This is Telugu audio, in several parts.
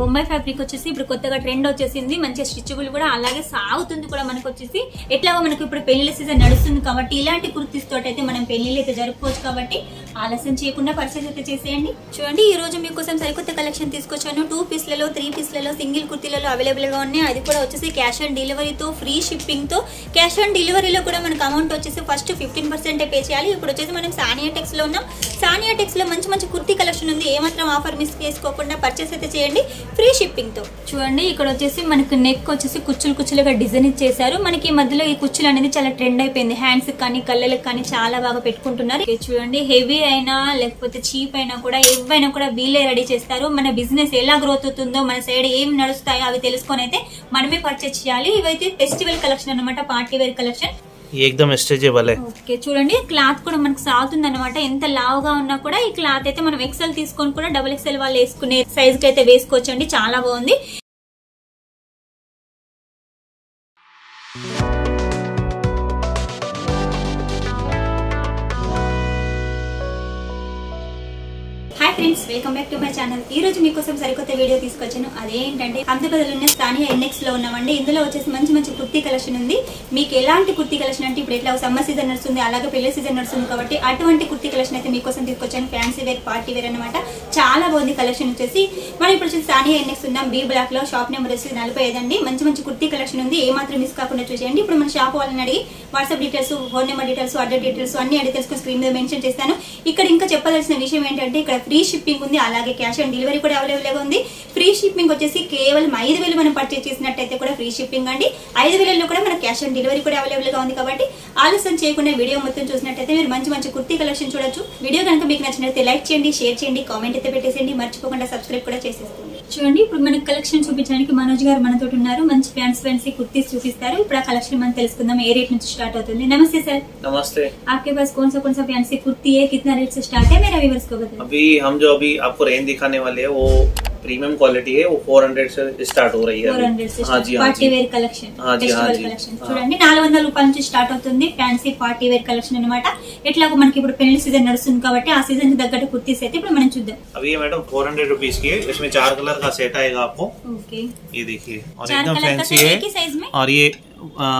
బొంబాయి ఫ్యాబ్రిక్ వచ్చేసి ఇప్పుడు కొత్తగా ట్రెండ్ వచ్చేసింది. మంచిగా స్టిచ్బుల్ కూడా అలాగే సాగుతుంది కూడా మనకు వచ్చేసి. ఎట్లాగో మనకు ఇప్పుడు పెళ్ళి సీజన్ నడుస్తుంది కాబట్టి ఇలాంటి కుర్తీస్ తోటైతే అయితే మనం పెళ్ళిళ్ళు అయితే జరుపుకోవచ్చు కాబట్టి ఆలస్యం చేయకుండా పర్చేస్ అయితే చేసేయండి. చూడండి ఈ రోజు మీకోసం సరికొత్త కలెక్షన్ తీసుకొచ్చాను. టూ పీస్లలో త్రీ పీస్లలో సింగిల్ కుర్తీలలో అవైలబుల్గా ఉన్నాయి. అది కూడా వచ్చేసి క్యాష్ ఆన్ డెలివరీతో ఫ్రీ షిప్పింగ్తో. క్యాష్ ఆన్ డెలివరీలో కూడా మనకు అమౌంట్ వచ్చేసి ఫస్ట్ ఫిఫ్టీన్ పర్సెంటే పే చేయాలి. ఇప్పుడు వచ్చేసి మనం సానియాటెక్స్లో ఉన్నాం. సానియాటెక్స్లో మంచి మంచి కుర్తీ కలెక్షన్ ఉంది. ఏమాత్రం ఆఫర్ మిస్ చేసుకోకుండా పర్చేస్ అయితే చేయండి. ఫ్రీ షిప్పింగ్తో. చూడండి ఇక్కడ వచ్చేసి మనకు నెక్ వచ్చేసి కుచ్చులు కుచ్చులుగా డిజైన్ ఇచ్చేసారు మనకి ఈ మధ్యలో ఈ కుచ్చులు అనేది చాలా ట్రెండ్ అయిపోయింది. హ్యాండ్స్ కానీ కళ్ళలకు కానీ చాలా బాగా పెట్టుకుంటున్నారు. ఇది చూడండి హెవీ అయినా లేకపోతే చీప్ అయినా కూడా ఏవైనా కూడా వీళ్ళే రెడీ చేస్తారు. మన బిజినెస్ ఎలా గ్రోత్ అవుతుందో మన సైడ్ ఏం నడుస్తాయో అవి తెలుసుకొని అయితే మనమే పర్చేస్ చేయాలి. ఇవైతే ఫెస్టివల్ కలెక్షన్ అనమాట పార్టీ వేర్ కలెక్షన్ ఓకే చూడండి క్లాత్ కూడా మనకు సాగుతుంది అనమాట ఎంత లావుగా ఉన్నా కూడా ఈ క్లాత్ అయితే మనం ఎక్సెల్ తీసుకొని కూడా డబుల్ ఎక్సెల్ వాళ్ళు వేసుకునే సైజ్కి అయితే వేసుకోవచ్చు చాలా బాగుంది. Welcome back to my channel ఈ రోజు మీకోసం సరికొత్త వీడియో తీసుకొచ్చాను. అదేంటంటే హైదరాబాద్ ఉన్న స్థానియ ఎన్ఎక్స్లో ఉన్నామండి ఇందులో వచ్చేసి మంచి మంచి కుర్తీ కలెక్షన్ ఉంది. మీకు ఎలాంటి కుర్తీ కలెక్షన్ అంటే ఇప్పుడు ఎట్లా సమ్మర్ సీజన్ నడుస్తుంది అలాగే పెళ్ళి సీజన్ నడుస్తుంది కాబట్టి అటువంటి కుర్తీ కలెక్షన్ అయితే మీకోసం తీసుకొచ్చాను. ఫ్యాన్సీ వేర్ పార్టీ వేర్ అనమాట చాలా బాగుంది కలెక్షన్ వచ్చేసి. మనం ఇప్పుడు వచ్చేసి స్థానియ ఎన్ఎక్స్ ఉన్నాం బి బ్లాక్లో షాప్ నెంబర్ వచ్చేసి నలభై ఐదు అండి. మంచి మంచి కుర్తీ కలెక్షన్ ఉంది. ఏ మాత్రం మిస్ కాకుండా చూసేయండి. ఇప్పుడు మన షాప్ వాళ్ళని అడిగి WhatsApp details phone number details address details అన్ని అడిగి తెలుసుకుని స్క్రీన్ మీద మెన్షన్ చేస్తాను. ఇక్కడ ఇంకా చెప్పదలసిన విషయం ఏంటంటే ఇక్కడ ఫ్రీ షిప్పింగ్ ఉంది. అలాగే క్యాష్ ఆన్ డెలివరీ కూడా అవైలబుల్గా ఉంది. ఫ్రీ షిప్పింగ్ వచ్చేసి కేవలం ఐదు వేలు మనం పర్చేస్ చేసినట్టయితే కూడా ఫ్రీ షిప్పింగ్ అండి. ఐదు వేలలో కూడా మన క్యాష్ ఆన్ డెలివరీ కూడా అవైలబుల్గా ఉంది కాబట్టి ఆలస్యం చేయకుండా వీడియో మొత్తం చూసినట్టయితే మీరు మంచి మంచి కుర్తీ కలెక్షన్ చూడొచ్చు. వీడియో కనుక మీకు నచ్చినట్లయితే లైక్ చేయండి షేర్ చేయండి కామెంట్ అయితే పెట్టేసేయండి. మర్చిపోకుండా సబ్స్క్రైబ్ కూడా చేసేస్తుంది చూడండి ఇప్పుడు మనకి కలెక్షన్ చూపించడానికి మనోజ్ గారు మనతో ఉన్నారు మంచి ఫ్యాన్స్ ఫ్యాన్సీ కుర్తీస్ చూపిస్తారు ఇప్పుడు ఆ కలెక్షన్ మనం తెలుసుకుందాం ఏ రేట్ నుంచి స్టార్ట్ అవుతుంది నమస్తే సార్ नमस्ते आपके पास कौन सा कौन सा फैंसी कुर्ती है कितना रेट से स्टार्ट है मेरा व्यूवर्स को बताइए अभी हम जो अभी आपको रेंज दिखाने वाले हैं वो प्रीमियम क्वालिटी है वो 400 से स्टार्ट हो रही है ఫోర్ अभी। హండ్రెడ్ हाँ जी हाँ పార్టీ जी వేర్ కలెక్షన్ हाँ जी, हाँ ఫెస్టివల్ जी। కలెక్షన్ हाँ। చూడండి నాలుగు వందల రూపాయల నుంచి స్టార్ట్ అవుతుంది ఫ్యాన్సీ పార్టీ వేర్ కలెక్షన్ అనమాట ఎట్లాగో మనకి ఇప్పుడు పెళ్లి సీజన్ నడుస్తుంది కాబట్టి ఆ సీజన్ కి తగ్గట్టు కుర్తీస్ అయితే ఇప్పుడు మనం చూద్దాం अभी ये मैडम 400 रुपीज की है इसमें चार कलर का सेट आएगा आपको ఓకే ये देखिए और चार एकदम कलर का फैंसी set है एक ही साइज में और ये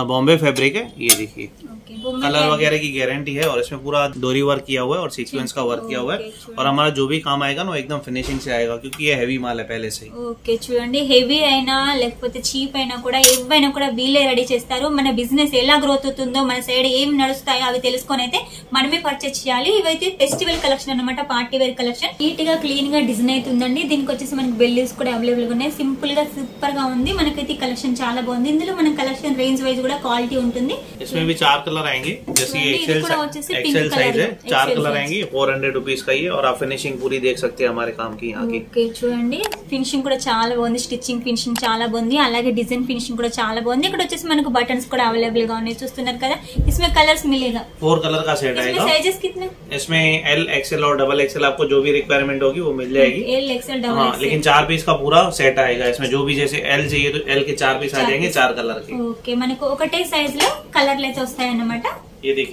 बॉम्बे फैब्रिक है ये देखिए ఓకే బొమ్మ कलर वगैरह की गारंटी है और इसमें पूरा डोरी वर्क किया हुआ है और सीक्वेंस का वर्क किया हुआ है ओके, sure। और हमारा जो भी काम आएगा ना वो एकदम फिनिशिंग से आएगा क्योंकि ये हैवी माल है पहले से ही ఓకే చూడండి హెవీ అయినా లేకపోతే చీప్ అయినా కూడా ఏవైనా కూడా వీళ్ళే రెడీ చేస్తారు మన బిజినెస్ ఎలా గ్రోత్ అవుతుందో మన సైడ్ ఏం నడుస్తాయో అవి తెలుసుకొని అయితే మనమే పర్చేస్ చేయాలి ఇవైతే ఫెస్టివల్ కలెక్షన్ అనమాట పార్టీ వేర్ కలెక్షన్ నీట్ గా క్లీన్ గా డిజైన్ అవుతుందండి దీనికి వచ్చేసి మనకి బెల్లీస్ కూడా అవైలబుల్ గా ఉన్నాయి సింపుల్ గా సూపర్ గా ఉంది మనకైతే ఈ కలెక్షన్ చాలా బాగుంది ఇందులో మన కలెక్షన్ రేంజ్ వైజ్ కూడా క్వాలిటీ ఉంటుంది इसमें भी चार कलर आएंगे जैसे ये ये एक्सेल थोड़ा वो जैसे pink एक्सेल कलर साइज है है, चार XL कलर size। आएंगे फोर हंड्रेड रुपीज का ये और आप फिनिशिंग पूरी देख सकते हैं हमारे काम की यहाँ की ఓకే చూడండి ఫినిషింగ్ కూడా చాలా బాగుంది స్టిచ్చింగ్ ఫినిషింగ్ చాలా బాగుంది అలాగే డిజైన్ ఫినిషింగ్ కూడా చాలా బాగుంది ఇక్కడ వచ్చేసి మనకు బటన్స్ కూడా అవైలబుల్ గా ఉన్నాయి చూస్తున్నారు కదా इसमें कलर्स मिलेगा फोर कलर का सेट इसमें आएगा साइजेस कितने इसमें एल एक्सएल और डबल एक्सएल आपको जो भी रिक्वायरमेंट होगी वो मिल जाएगी एल एक्सएल डबल हाँ एक्सएल लेकिन चार पीस का पूरा सेट आएगा इसमें जो भी जैसे एल चाहिए तो एल के चार पीस आ चार जाएंगे पीस। चार कलर के ఓకే మనకు ఒకటే సైజ్ లో కలర్లు అయితే వస్తాయన్నమాట. ఇది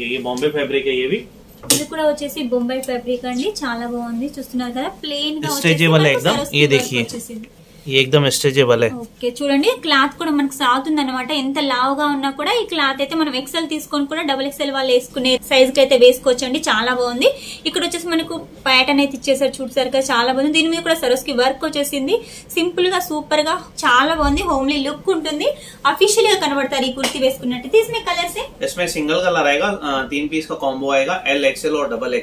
ఫ్యాబ్రిక్ ఇది కూడా వచ్చేసి బొంబాయి ఫ్యాబ్రిక్ అండి. చాలా బాగుంది. చూస్తున్నారు కదా? ప్లేన్గా వచ్చేసి ఓకే చూడండి క్లాత్ కూడా మనకు సాగుతుంది అనమాట ఎంత లావుగా ఉన్నా కూడా ఈ క్లాత్ అయితే మనం ఎక్సెల్ తీసుకొని కూడా డబుల్ ఎక్సెల్ వాళ్ళు వేసుకునే సైజ్కి అయితే వేసుకోవచ్చండి. చాలా బాగుంది. ఇక్కడ వచ్చేసి మనకు ప్యాటర్న్ అయితే ఇచ్చేసారు చూడసారు కదా చాలా బాగుంది. దీని మీద కూడా సరస్కి వర్క్ వచ్చేసింది. సింపుల్గా సూపర్గా చాలా బాగుంది. హోమ్లీ లుక్ ఉంటుంది. అఫీషియల్గా కనబడతారు ఈ కుర్తి వేసుకున్నట్టు. తీసుకునే కలర్స్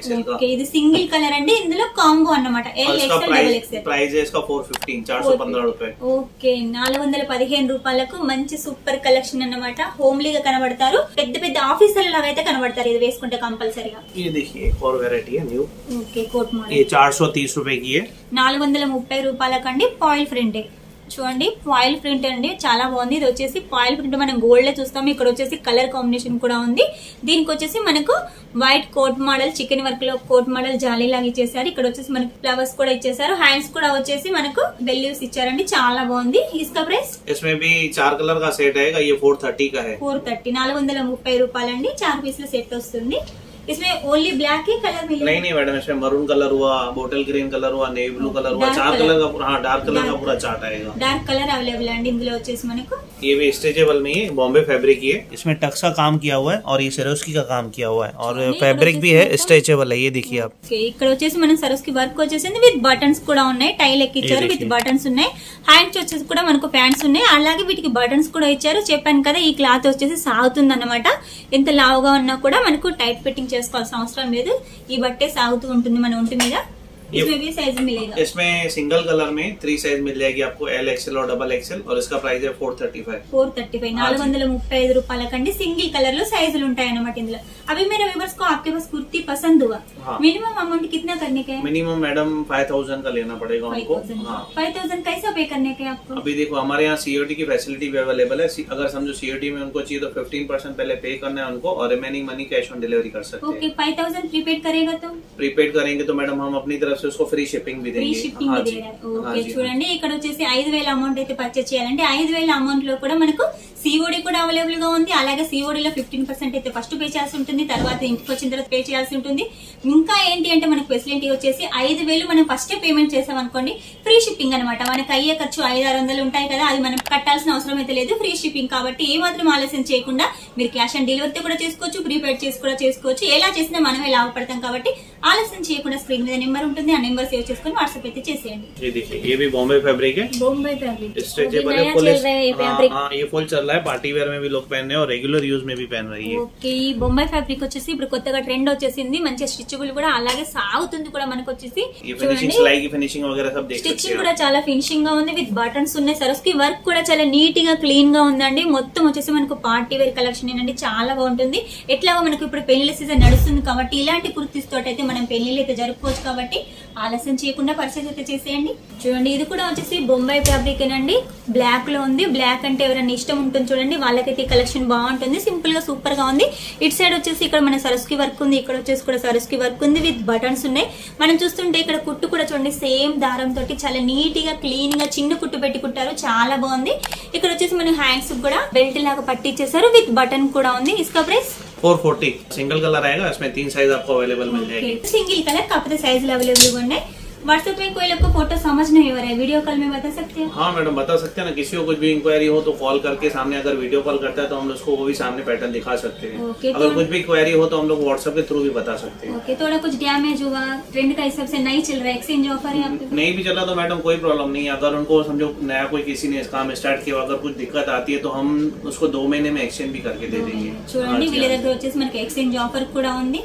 సింగిల్ కలర్ ఇది సింగిల్ కలర్ అండి. ఇందులో కాంబో అన్నమాట. L XL double XL price four fifteen okay నాలుగు వందల పదిహేను రూపాయలకు మంచి సూపర్ కలెక్షన్ అన్నమాట హోమ్లీగా కనబడతారు పెద్ద పెద్ద ఆఫీసర్ లాగా అయితే కనబడతారు ఇది వేసుకుంటే కంపల్సరీగా ये देखिए एक और वेरायटी है न्यू ఓకే కోట్ మోడల్ ये चार सौ तीस रूपए की है నాలుగు వందల ముప్పై రూపాయలకండి పాయిల్ ప్రింట్ చూడండి పాయిల్ ప్రింట్ అండి చాలా బాగుంది ఇది వచ్చేసి పాయిల్ ప్రింట్ మనం గోల్డ్ చూస్తాం ఇక్కడ వచ్చేసి కలర్ కాంబినేషన్ కూడా ఉంది దీనికి వచ్చేసి మనకు white coat model chikan work లో కోట్ మోడల్ జాలీ లాగా ఇచ్చేసారు ఇక్కడ వచ్చేసి మనకు ఫ్లవర్స్ కూడా ఇచ్చేసారు హ్యాండ్స్ కూడా వచ్చేసి మనకు బెల్లీవ్స్ ఇచ్చారండి చాలా బాగుంది ఇసుక ప్రైస్ इसमें भी चार कलर का सेट आएगा ये फोर थर्टी का है ఫోర్ థర్టీ నాలుగు వందల ముప్పై రూపాయలండి చార్ పీసుల సెట్ వస్తుంది इसमें ओनली ब्लैक ही कलर मिलेगा नहीं नहीं मैडम इसमें मरून कलर हुआ बोटल ग्रीन कलर हुआ नेवी ब्लू कलर हुआ Dark चार color. कलर का पूरा हाँ डार्क कलर का Dark पूरा चार्ट आएगा డార్క్ కలర్ అవైలబుల్ అండి ఇందులో వచ్చేసి మనకు ये भी स्ट्रेचेबल में ही है बॉम्बे फैब्रिक ही है इसमें टक्स का काम किया हुआ है और ये सेरोस्की का काम किया हुआ है और नहीं, फैब्रिक और भी है स्ट्रेचेबल है ये देखिए आप ఓకే ఇక్కడ వచ్చేసి మనం సరస్ కి వర్క్ వచ్చేసింది విత్ బటన్స్ కూడా ఉన్నాయి టైల్ ఎక్కిచ్చారు ఇది విత్ देखिए। బటన్స్ ఉన్నాయి హ్యాండ్స్ వచ్చేసి కూడా మనకు ప్యాంట్స్ ఉన్నాయి అలాగే వీటికి బటన్స్ కూడా ఇచ్చారు చెప్పాను కదా ఈ క్లాత్ వచ్చేసి సాగుతుంది అనమాట ఎంత లావుగా ఉన్నా కూడా మనకు టైట్ ఫిట్టింగ్ చేసుకోవాల్సిన అవసరం లేదు. ఈ బట్టే సాగుతూ ఉంటుంది మన ఒంటి మీద. इसमें भी साइज़ मिलेगा। इसमें सिंगल कलर में थ्री साइज़ मिल जाएगी आपको एल एक्सएल और डबल एक्सएल और इसका प्राइस है फोर थर्टी फाइव 435 435 రూపాయలకండి సింగిల్ కలర్ లో సైజులు ఉంటాయి అన్నమాట ఇందులో अभी मेरे व्यूवर्स को आपके पास कुर्ती पसंद हुआ। हाँ। मिनिमम अमाउंट कितना करने का है? मिनिमम मैडम 5000 का लेना पड़ेगा हमको फाइव थाउज़ेंड कैसा पे करने के आपको? अभी देखो हमारे यहाँ सीओटी की फैसिलिटी भी अवेलेबल है। अगर समझो सीओटी में उनको चाहिए तो 15 परसेंट पहले पे करना है उनको और remaining money cash on delivery कर सकते फाइव थाउज़ेंड प्रीपेड करेगा तो? प्रीपेड करेंगे तो मैडम हम अपनी तरफ़ से उसको फ्री शिपिंग भी ఫ్రీ देंगे షిప్పింగ్ हाँ ఇది जी ఓకే हाँ जी చూడండి ఇక్కడ వచ్చేసి ఐదు వేల అమౌంట్ అయితే పర్చేస్ చేయాలంటే ఐదు వేల అమౌంట్ లో కూడా మనకు సిఓడి కూడా అవైలబుల్గా ఉంది. అలాగే సిఓడిలో ఫిఫ్టీన్ పర్సెంట్ అయితే ఫస్ట్ పే చేయాల్సి ఉంటుంది. తర్వాత ఇంటికి వచ్చిన తర్వాత పే చేయాల్సి ఉంటుంది. ఇంకా ఏంటి అంటే మనకు ఫెసిలిటీ వచ్చేసి ఐదు వేలు మనం ఫస్ట్ పేమెంట్ చేసాం అనుకోండి ఫ్రీ షిప్పింగ్ అనమాట మనకు అయ్యే ఖర్చు ఐదు ఆరు వందలు ఉంటాయి కదా అది మనం కట్టాల్సిన అవసరం అయితే లేదు ఫ్రీ షిప్పింగ్ కాబట్టి ఏ మాత్రం ఆలస్యం చేయకుండా మీరు క్యాష్ ఆన్ డెలివరీ కూడా చేసుకోవచ్చు ప్రీపెయిడ్ చేసి కూడా చేసుకోవచ్చు. ఎలా చేసినా మనమే లాభపడతాం కాబట్టి ఆలస్యం చేయకుండా స్క్రీన్ మీద నెంబర్ ఉంటుంది. ఆ నెంబర్ సేవ్ చేసుకుని వాట్సాప్ అయితే చేసేయండి. Bombay fabric Bombay fabric Bombay fabric है बॉम्बे फैब्रिक स्ट्रेचेबल है नया फुल चल रहा है ये हाँ, फैब्रिक हाँ ये फुल चल रहा है पार्टी वेयर में भी लोग पहन रहे हैं और रेगुलर यूज में भी पहन रही है ఓకే ఈ బొంబాయి ఫ్యాబ్రిక్ వచ్చేసి ఇప్పుడు కొత్తగా ట్రెండ్ వచ్చేసింది మంచిగా స్టిచబుల్ కూడా అలాగే సాగుతుంది కూడా మనకు వచ్చేసి ये फिनिशिंग చూడండి सिलाई की फिनिशिंग वगैरह सब देख सकते స్టిచ్చింగ్ हैं కూడా చాలా ఫినిషింగ్ గా ఉంది విత్ బటన్స్ ఉన్నాయి సరస్కి వర్క్ కూడా చాలా నీట్ గా క్లీన్ గా ఉందండి మొత్తం వచ్చేసి మనకు పార్టీ వేర్ కలెక్షన్ ఏంటంటే చాలా బాగుంటుంది ఎట్లాగో మనకు ఇప్పుడు పెళ్లి సీజన్ నడుస్తుంది కాబట్టి ఇలాంటి కుర్తీస్ తోటి అయితే మనం పెళ్లిళ్ళు అయితే జరుపుకోవచ్చు కాబట్టి ఆలస్యం చేయకుండా పర్చేస్ అయితే చేసేయండి. చూడండి ఇది కూడా వచ్చేసి బొంబాయి ఫ్యాబ్రిక్ అండి బ్లాక్లో ఉంది. బ్లాక్ అంటే ఎవరైనా ఇష్టం ఉంటుంది చూడండి వాళ్ళకైతే ఈ కలెక్షన్ బాగుంటుంది. సింపుల్గా సూపర్గా ఉంది. ఇటు సైడ్ వచ్చేసి ఇక్కడ మన సరస్కి వర్క్ ఉంది. ఇక్కడ వచ్చేసి కూడా సరస్కి వర్క్ ఉంది విత్ బటన్స్ ఉన్నాయి. మనం చూస్తుంటే ఇక్కడ కుట్టు కూడా చూడండి సేమ్ దారం తోటి చాలా నీట్గా క్లీన్గా చిన్న కుట్టు పెట్టి కుట్టారు. చాలా బాగుంది. ఇక్కడ వచ్చేసి మనం హ్యాండ్స్ కూడా బెల్ట్ లాగా పట్టించేసారు విత్ బటన్ కూడా ఉంది. ఇసుక price four forty single colour आएगा इसमें तीन साइज आपको अवेलेबल मिल जाएगी सिंगल कलर काफी साइज अवेलेबल ఉన్నాయి व्हाट्सएप में कोई लोग को फोटो समझ नहीं हो रहा है वीडियो कॉल में बता सकते हो हाँ मैडम बता सकते हैं ना किसी को कुछ भी इंक्वायरी हो तो कॉल करके सामने अगर वीडियो कॉल करता है तो हम उसको वो भी सामने पैटर्न दिखा सकते हैं ओके, अगर तो- कुछ भी क्वेरी हो तो हम लोग व्हाट्सएप के थ्रू भी बता सकते हैं ओके थोड़ा कुछ डैमेज हुआ ट्रेंड का हिसाब से नहीं चल रहा है एक्सचेंज ऑफर है आपके पास? नहीं भी चला तो मैडम कोई प्रॉब्लम नहीं है अगर उनको समझो नया कोई किसी ने काम स्टार्ट किया अगर कुछ दिक्कत आती है तो हम उसको दो महीने में एक्सचेंज भी करके दे देंगे हाँ చూడండి जी, వీళ్ళ हाँ जी। దగ్గర వచ్చేసి మనకి ఎక్స్చేంజ్ ఆఫర్ కూడా ఉంది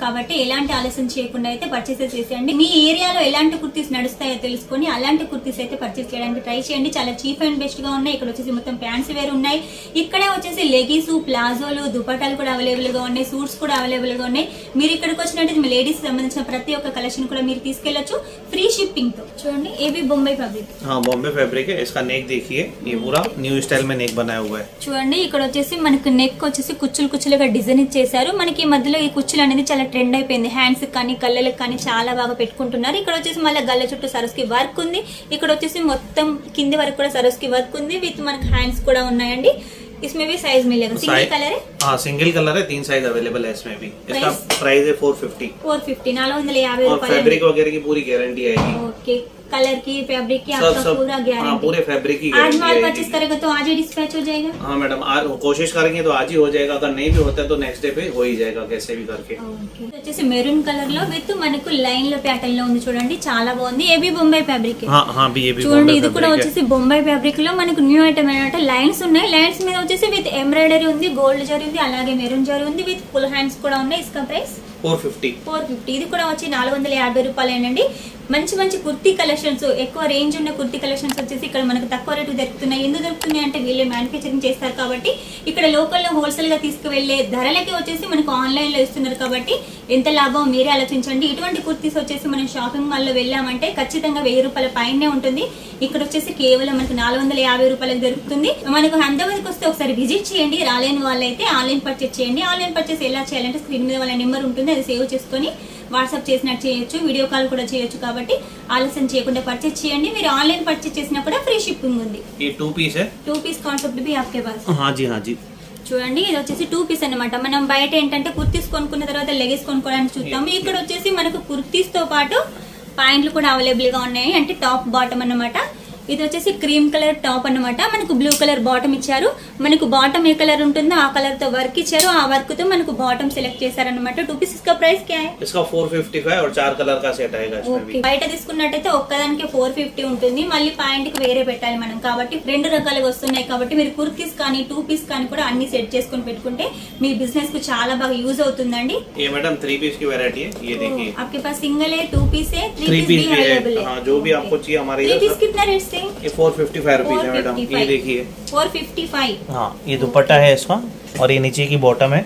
కాబట్టి ఎలాంటి ఆలస్యం చేయకుండా అయితే పర్చేస్ చేసేయండి మీ ఏరియాలో ఎలాంటి కుర్తీస్ నడుస్తాయో తెలుసుకొని అలాంటి కుర్తీస్ అయితే పర్చేస్ చేయడానికి ట్రై చేయండి చాలా చీప్ అండ్ బెస్ట్ గా ఉన్నాయి ఇక్కడ వచ్చేసి మొత్తం ప్యాంట్స్ వేర్ ఉన్నాయి ఇక్కడే వచ్చేసి లెగీస్ ప్లాజోలు దుపటాలు కూడా అవైలబుల్ గా ఉన్నాయి సూట్స్ కూడా అవైలబుల్ గా ఉన్నాయి మీరు ఇక్కడికి వచ్చినట్టు మీ లేడీస్ సంబంధించిన ప్రతి ఒక్క కలెక్షన్ కూడా మీరు తీసుకెళ్లొచ్చు ఫ్రీ షిప్పింగ్ తో చూడండి ఏవి బొంబాయి ఫ్యాబ్రిక్ हाँ बॉम्बे फैब्रिक है इसका नेक देखिए ये पूरा न्यू स्टाइल में नेक बनाया हुआ है చూడండి ఇక్కడ వచ్చేసి మనకు నెక్ వచ్చేసి కుచ్చులు కుచ్చులుగా డిజైన్ ఇచ్చేసారు మనకి ఈ మధ్యలో ఈ కుచ్చులు అనేది చాలా ట్రెండ్ అయిపోయింది హ్యాండ్స్ కానీ కళ్ళలకు కానీ చాలా బాగా పెట్టుకుంటున్నారు ఇక్కడ వచ్చేసి మళ్ళీ గల్ల చుట్టూ సరస్కి వర్క్ ఉంది ఇక్కడ వచ్చేసి మొత్తం కింది వరకు కూడా సరస్కి వర్క్ ఉంది విత్ మనకి హ్యాండ్స్ కూడా ఉన్నాయండి इसमें भी साइज मिलेगा सिंगल साइज- कलर है हाँ सिंगल कलर है तीन साइज अवेलेबल है इसमें भी इसका Price? प्राइस है फोर फिफ्टी फोर फिफ्टी నాలుగు వందల యాభై और రూపాయలు फैब्रिक वगैरह की पूरी गारंटी आएगी ओके कलर की फैब्रिक की सब आपका सब पूरा हाँ गारंटी पूरे फैब्रिक की आज गारंटी माल परचेस आएगी करेगा तो आज ही डिस्पैच हो जाएगा हाँ मैडम आज कोशिश करेंगे तो आज ही हो जाएगा अगर नहीं भी होता है तो नेक्स्ट डे पे हो ही जाएगा कैसे भी करके ఓకే. ఇది వచ్చేసి మెరూన్ కలర్ లో విత్ మనకు లైన్ లో ప్యాటర్న్ లో ఉంది చూడండి చాలా బాగుంది ఏబీ బొంబాయి ఫ్యాబ్రిక్ हाँ हाँ भी ये भी చూడండి बॉम्बे ఇది కూడా फैब्रिक है వచ్చేసి బొంబాయి ఫ్యాబ్రిక్ లో మనకు న్యూ ఐటమ్ ఏంటంటే లైన్స్ ఉన్నాయి లైన్స్ మీద వచ్చేసి విత్ ఎంబ్రాయిడరీ ఉంది గోల్డ్ జరీ ఉంది అలాగే మెరూన్ జరీ ఉంది విత్ ఫుల్ హ్యాండ్స్ కూడా ఉన్నాయి Iska price four fifty four fifty ఇది కూడా వచ్చి నాలుగు వందల యాభై రూపాయలేనండి మంచి మంచి కుర్తీ కలెక్షన్స్ ఎక్కువ రేంజ్ ఉన్న కుర్తీ కలెక్షన్స్ వచ్చేసి ఇక్కడ మనకు తక్కువ రేటు దొరుకుతున్నాయి. ఎందుకు దొరుకుతున్నాయి అంటే వీళ్ళే మ్యానుఫ్యాక్చరింగ్ చేస్తారు కాబట్టి ఇక్కడ లోకల్లో హోల్సేల్గా తీసుకువెళ్ళే ధరలకి వచ్చేసి మనకు ఆన్లైన్లో ఇస్తున్నారు కాబట్టి ఎంత లాభం మీరే ఆలోచించండి. ఇటువంటి కుర్తీస్ వచ్చేసి మనం షాపింగ్ మాల్లో వెళ్ళామంటే ఖచ్చితంగా వెయ్యి రూపాయల పైనే ఉంటుంది. ఇక్కడ వచ్చేసి కేవలం మనకు నాలుగు వందల యాభై రూపాయలకు దొరుకుతుంది. మనకు హైదరాబాద్కి వస్తే ఒకసారి విజిట్ చేయండి. రాలేని వాళ్ళైతే ఆన్లైన్ పర్చేస్ చేయండి. ఆన్లైన్ పర్చేస్ ఎలా చేయాలంటే స్క్రీన్ మీద వాళ్ళ నెంబర్ ఉంటుంది. అది సేవ్ చేసుకొని వాట్సాప్ చేసినట్టు చేయొచ్చు వీడియో కాల్ కూడా చేయొచ్చు కాబట్టి ఆలస్యం చేయకుండా పర్చేస్ చేయండి మీరు ఆన్లైన్ పర్చేస్ చేసినా కూడా ఫ్రీ షిప్పింగ్ ఉంది ये टू पीस है టూ పీస్ కాన్సెప్ట్ బి ఆప్కే పాస్ हाँ जी हाँ जी చూడండి ఇది వచ్చేసి టూ పీస్ అన్నమాట మనం బయట ఏంటంటే కుర్తీస్ కొనుక్కున్న తర్వాత లెగిస్ కొనుక్కోవడానికి చూస్తాము ఇక్కడ వచ్చేసి మనకు కుర్తీస్ తో పాటు ప్యాంట్లు కూడా అవైలబుల్ గా ఉన్నాయి అంటే టాప్ బాటమ్ అన్నమాట ఇది వచ్చేసి క్రీమ్ కలర్ టాప్ అన్నమాట మనకు బ్లూ కలర్ బాటమ్ ఇచ్చారు మనకు బాటమ్ ఏ కలర్ ఉంటుందో ఆ కలర్ తో వర్క్ ఇచ్చారు ఆ వర్క్ తో మనకు బాటమ్ సెలెక్ట్ చేశారన్నమాట టూ పీసెస్ కా ప్రైస్ క్యా హై? इसका फोर फिफ्टी फाइव और चार कलर का सेट आएगा इसमें ఓకే भी బయట తీసుకున్నట్టయితే ఒక్కదానికి ఫోర్ ఫిఫ్టీ ఉంటుంది మళ్ళీ ప్యాంట్ కి వేరే పెట్టాలి మనం కాబట్టి రెండు రకాలుగా వస్తున్నాయి కాబట్టి మీరు కుర్తీస్ కానీ టూ పీస్ కానీ కూడా అన్ని సెట్ చేసుకుని పెట్టుకుంటే మీ బిజినెస్ కు చాలా బాగా యూజ్ అవుతుందండి ये मैडम थ्री पीस की वैरायटी है ये देखिए आपके पास सिंगल है टू पीस है थ्री थ्री पीस पीस भी भी अवेलेबल है है हाँ जो भी आपको चाहिए हमारे थ्री इधर पीस सब- कितना रेट से ये फोर फिफ्टी फाइव रुपीज़ है मैडम ये देखिए. फोर फिफ्टी फाइव हाँ ये दुपट्टा है इसका और ये नीचे की बॉटम है.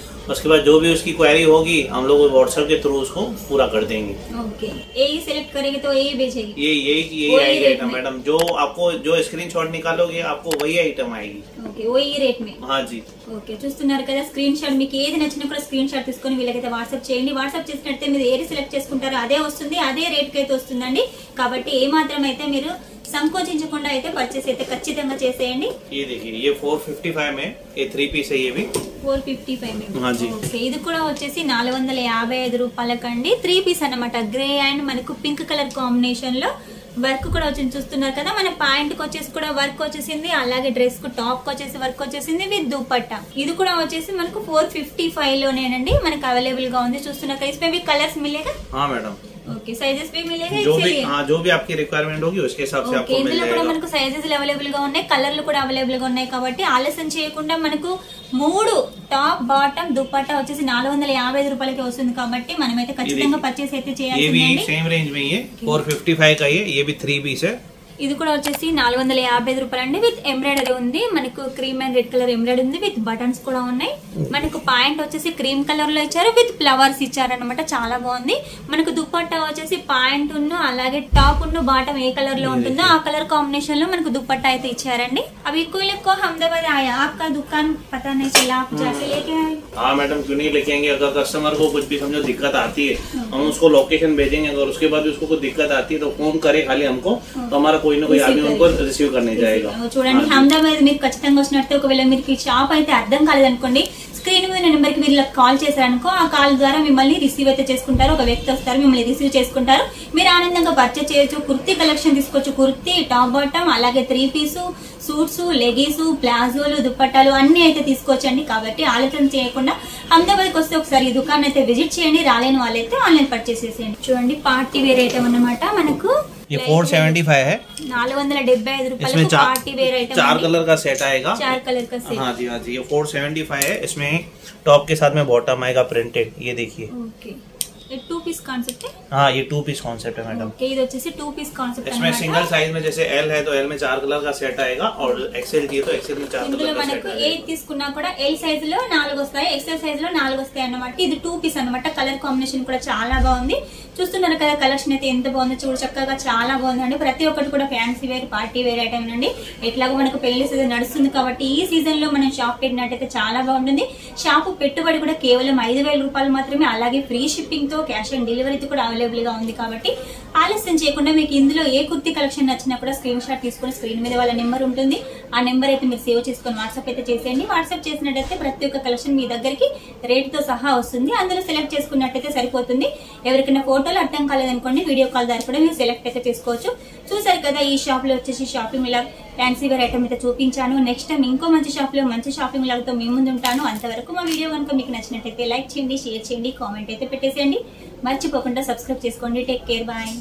उसके बाद जो भी उसकी क्वेरी होगी हम लोग व्हाट्सएप के थ्रू उसको पूरा कर देंगे ओके यही सिलेक्ट करेंगे तो यही भेजेगी ये यही यही वही आएगी रेट आइटम में। मैडम जो आपको जो स्क्रीनशॉट निकालोगे आपको वही आइटम आएगी ఓకే ఓ ఈ రేట్ మే हाँ जी ఓకే చూస్తున్నారు కదా స్క్రీన్ షాట్ మీకు ఏది నచ్చినా కూడా స్క్రీన్ షాట్ తీసుకొని వీళ్ళకైతే వాట్సాప్ చేయండి వాట్సాప్ చేసినట్టే మీరు ఏది సెలెక్ట్ చేసుకుంటారో అదే వస్తుంది అదే రేట్కి అయితే వస్తుందండి కాబట్టి ఏ మాత్రం అయితే మీరు సంకోచించకుండా అయితే పర్చేస్ అయితే ఖచ్చితంగా చేసేయండి ये देखिए ये 455 में ये थ्री पीस है ये भी ఫోర్ ఫిఫ్టీ ఓకే ఇది కూడా వచ్చేసి నాలుగు వందల యాభై ఐదు రూపాయలకండి. త్రీ పీస్ అనమాట గ్రే అండ్ మనకు పింక్ కలర్ కాంబినేషన్లో వర్క్ కూడా వచ్చింది. చూస్తున్నారు కదా మన ప్యాంట్కి వచ్చేసి కూడా వర్క్ వచ్చేసింది. అలాగే డ్రెస్కు టాప్కి వచ్చేసి వర్క్ వచ్చేసింది విత్ దుప్పట్ట ఇది కూడా వచ్చేసి మనకు ఫోర్ ఫిఫ్టీ ఫైవ్ లోనేనండి. మనకు అవైలబుల్గా ఉంది. చూస్తున్నారు కదా ఇస్మే కలర్స్ మిలేగా ఓకే సైజెస్ भी मिलेगा जो इसके भी लिए? हाँ जो भी आपकी रिक्वायरमेंट होगी उसके हिसाब से ఓకే आपको मिल ఇందులో కూడా जाएगा మనకు సైజెస్ అవైలబుల్ గా ఉన్నాయి కలర్లు కూడా అవైలబుల్ గా ఉన్నాయి కాబట్టి ఆలస్యం చేయకుండా మనకు మూడు టాప్ బాటమ్ దుపట్టా వచ్చేసి నాలుగు వందల యాభై ఐదు రూపాయలకి వస్తుంది కాబట్టి మనమైతే ఖచ్చితంగా పర్చేస్ అయితే ये भी చేయాల్సిందండి सेम रेंज में ही है फोर फिफ्टी फाइव का ये ये भी थ्री पीस है ఇది కూడా వచ్చేసి నాలుగు వందల యాభై ఐదు రూపాయలు అండి విత్ ఎంబ్రాయిడరీ ఉంది మనకు cream and red colour embroidery ఉంది విత్ బటన్స్ కూడా ఉన్నాయి మనకు పాయింట్ వచ్చేసి క్రీమ్ కలర్ లో ఇచ్చారు విత్ ఫ్లవర్స్ ఇచ్చారనమాట చాలా బాగుంది మనకు దుపట్టా వచ్చేసి పాయింట్ ఉన్న అలాగే టాప్ ఉన్న బాటం ఏ కలర్ లో ఉంటుందో ఆ కలర్ కాంబినేషన్ లో మనకు దుపట్టా అయితే ఇచ్చారండి అవి ఎక్కువ ఎక్కువ అహ్మదాబాద్ ఆయా आपका दुकान पता नहीं चला आप जाके लेके आए हाँ मैडम क्यों नहीं लिखेंगे अगर कस्टमर को कुछ भी समझो दिक्कत आती है हम उसको लोकेशन भेजेंगे अगर उसके बाद भी उसको कुछ दिक्कत आती है तो फोन करे खाली हमको तो हमारा రిసీవ్ కానీ చూడండి అహ్మదాబాద్ మీకు ఖచ్చితంగా వచ్చినట్టు ఒకవేళ మీకు షాప్ అయితే అర్థం కాలేదనుకోండి స్క్రీన్ మీద నెంబర్కి మీరు కాల్ చేశారనుకో ఆ కాల్ ద్వారా మిమ్మల్ని రిసీవ్ అయితే చేసుకుంటారు ఒక వ్యక్తి వస్తారు మిమ్మల్ని రిసీవ్ చేసుకుంటారు. మీరు ఆనందంగా పర్చేస్ చేయొచ్చు కుర్తీ కలెక్షన్ తీసుకోవచ్చు కుర్తీ టాప్ బాటమ్ అలాగే త్రీ పీసు సూట్స్ లెగీస్ ప్లాజోలు దుప్పట్టాలు అన్ని అయితే తీసుకోవచ్చండి. కాబట్టి ఆలోచన చేయకుండా అహ్మదాబాద్కి వస్తే ఒకసారి ఈ దుకాణం అయితే విజిట్ చేయండి రాలేని వాళ్ళైతే ఆన్లైన్ పర్చేస్ చేసేయండి. చూడండి పార్టీ వేర్ అయితే ఉన్నమాట మనకు. ये फोर सेवेंटी फाइव है నాలుగు వందల డెబ్బై ఐదు इसमें రూపాయలకు चार పార్టీ వేర్ ఐటమ్ चार అండి. कलर का सेट आएगा चार कलर का सेट हाँ जी हाँ जी ये फोर सेवेंटी फाइव है इसमें टॉप के साथ में बॉटम आएगा प्रिंटेड ये देखिए ఓకే టూ పీస్ కాన్సెప్ట్ हाँ ये टू पीस कॉन्सेप्ट है मैडम ఓకే ఇది వచ్చేసి టూ పీస్ కాన్సెప్ట్ इसमें सिंगल साइज में जैसे एल है तो एल में चार कलर का सेट आएगा और एक्सेल चाहिए तो एक्सेल में चार ఇందులో कलर का మనకు सेट ఏ आएगा తీసుకున్నా కూడా ఎల్ సైజ్ లో నాలుగు వస్తాయి ఎక్సెల్ సైజ్ లో నాలుగు వస్తాయి అన్నమాట ఇది టూ పీస్ అన్నమాట కలర్ కాంబినేషన్ కూడా చాలా బాగుంది చూస్తున్నారు కదా కలెక్షన్ అయితే ఎంత బాగుందో చూడు చక్కగా చాలా బాగుందండి. ప్రతి ఒక్కటి కూడా fancy wear party wear item అండి ఎట్లాగో మనకు పెళ్ళి సీజన్ నడుస్తుంది కాబట్టి ఈ సీజన్లో మనం షాప్ పెట్టినట్టయితే చాలా బాగుంటుంది. షాప్ పెట్టుబడి కూడా కేవలం ఐదు రూపాయలు మాత్రమే అలాగే ఫ్రీ షిప్పింగ్తో క్యాష్ ఆన్ డెలివరీ కూడా అవైలబుల్గా ఉంది కాబట్టి ఆలస్యం చేయకుండా మీకు ఇందులో ఏ కుర్తి కలెక్షన్ నచ్చినా కూడా స్క్రీన్ షాట్ తీసుకుని స్క్రీన్ మీద వాళ్ళ నెంబర్ ఉంటుంది. ఆ నెంబర్ అయితే మీరు సేవ్ చేసుకొని వాట్సాప్ అయితే చేసేయండి. వాట్సాప్ చేసినట్టయితే ప్రతి ఒక్క కలెక్షన్ మీ దగ్గరికి రేట్తో సహా వస్తుంది. అందులో సెలెక్ట్ చేసుకున్నట్టయితే సరిపోతుంది. ఎవరికైనా ఫోటోలు అర్థం కాలేదనుకోండి వీడియో కాల్ ద్వారా కూడా మీరు సెలెక్ట్ అయితే చేసుకోవచ్చు చూసారు కదా ఈ షాప్లో వచ్చేసి షాపింగ్ ఇలా ఫ్యాన్సీ వేర్ ఐటమ్ అయితే చూపించాను. నెక్స్ట్ టైం ఇంకో మంచి షాప్లో మంచి షాపింగ్ లాగా మీ ముందు ఉంటాను. అంతవరకు మా వీడియో కనుక మీకు నచ్చినట్టయితే లైక్ చేయండి షేర్ చేయండి కామెంట్ అయితే పెట్టేసేయండి. మర్చిపోకుండా సబ్స్క్రైబ్ చేసుకోండి. Take care bye